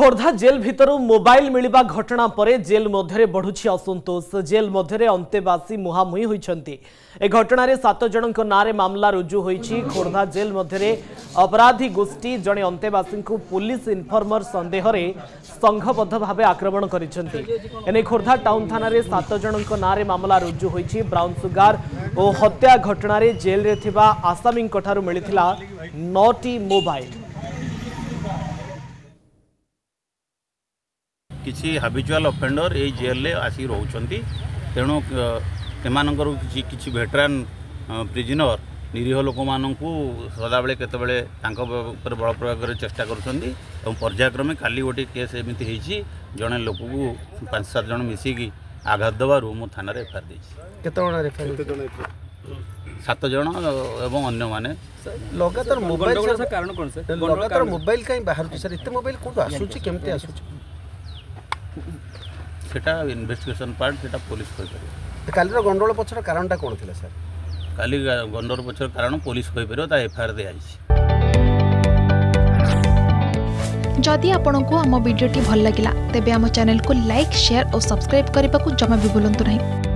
Khordha jail ভিতর mobile মিলিবা ঘটনা পরে জেল মধ্যে বড়ুছি অসন্তোষ জেল মধ্যে অন্তেবাসী মুহামুহি হয়েছেন এ ঘটনার সাত জনক নাঁরে মামলা রুজু হয়েছে খোর্ধা জেল মধ্যে অপরাধী গোষ্ঠী জনে অন্তেবাসী পুলিশ ইনফর্মর সন্দেহরে সংঘবদ্ধ ভাবে আক্রমণ করেছেন এনে খোর্ধা টাউন থানার সাত জনক নাঁরে মামলা রুজু হয়েছে ব্রাউন সুগার ও হত্যা ঘটনার জেলরে থাকা আসামীঠার মিলি নটি মোবাইল किसी हाबिचुआल अफेडर ये जेल आसिक रोच्च तेणु एम कि भेटरान प्रिजनर निरीह लोक मान सदा बेले केत बल प्रयोग कर चेस्टा कर पर्यायक्रमे का गोटे केस एम जड़े लोक को पांच सात जन मिसिक आघात देवर मु थाना एफआईआर देखिए सात जन एवं अन्य लगातार मोबाइल कारण कौन सर लगातार मोबाइल कहीं बाहर सर इतने मोबाइल कौन आसूँ के आसूँ সেটা ইনভেস্টিগেশন পার্ট সেটা পুলিশ କହିପାରିବ কালির গন্ডগোল পছর কারণটা কোণ ছিল স্যার কালি গন্ডগোল পছর কারণ পুলিশ କହିପାରିବ তা এফআইআর দিয়েছে যদি আপনার আম ভিডিওটি ভাল লাগিলা তেবে আম চ্যানেলকে লাইক শেয়ার ও সাবস্ক্রাইব করিবাকু জমা বি ভুলতু নাই